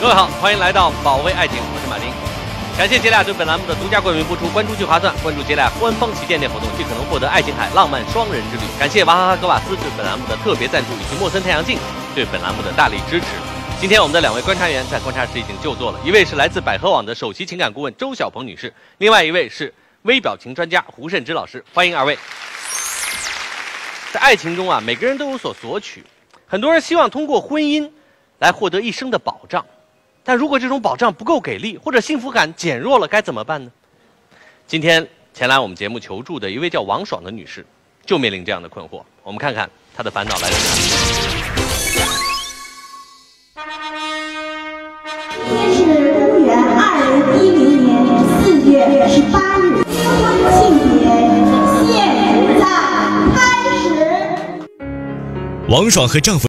各位好，欢迎来到保卫爱情，我是马丁。感谢杰俩对本栏目的独家冠名播出，关注聚划算，关注杰俩官方旗舰店活动，即可能获得爱琴海浪漫双人之旅。感谢娃哈哈格瓦斯对本栏目的特别赞助，以及莫森太阳镜对本栏目的大力支持。今天我们的两位观察员在观察室已经就座了，一位是来自百合网的首席情感顾问周小鹏女士，另外一位是微表情专家胡慎之老师，欢迎二位。在爱情中啊，每个人都有所索取，很多人希望通过婚姻来获得一生的保障。但如果这种保障不够给力，或者幸福感减弱了，该怎么办呢？今天前来我们节目求助的一位叫王爽的女士，就面临这样的困惑。我们看看她的烦恼来自今天是公元二零一零年四月十八日，结婚庆典现在开始。王爽和丈夫。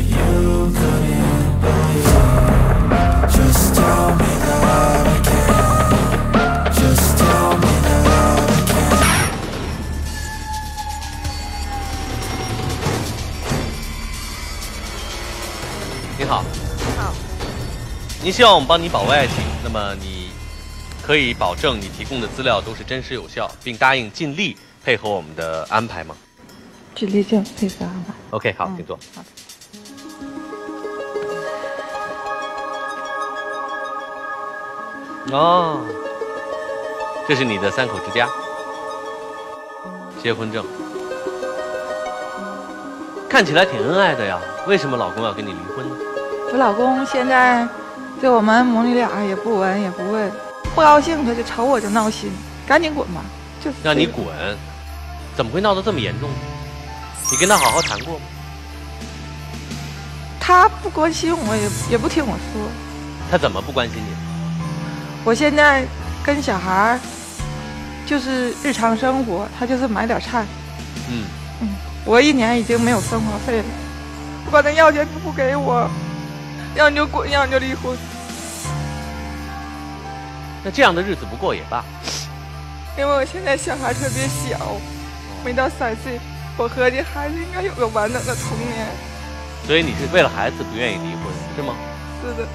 I can 您好。好。您希望我们帮你保卫爱情，那么你可以保证你提供的资料都是真实有效，并答应尽力配合我们的安排吗尽力尽配合安排。？OK，好，嗯请坐。好的。哦，这是你的三口之家，结婚证，看起来挺恩爱的呀。为什么老公要跟你离婚呢？我老公现在对我们母女俩也不闻也不问，不高兴他就瞅我就闹心，赶紧滚吧，就是这个让你滚，怎么会闹得这么严重呢？你跟他好好谈过吗？他不关心我，也也不听我说。他怎么不关心你？我现在跟小孩儿就是日常生活，他就是买点菜，嗯嗯，我一年已经没有生活费了，我管他要钱他不给我，要你就滚，要你就离婚。那这样的日子不过也罢。因为我现在小孩特别小，没到三岁，我合计孩子应该有个完整的童年。所以你是为了孩子不愿意离婚，是吗？是的。